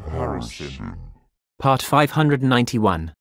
comparison. Part 591.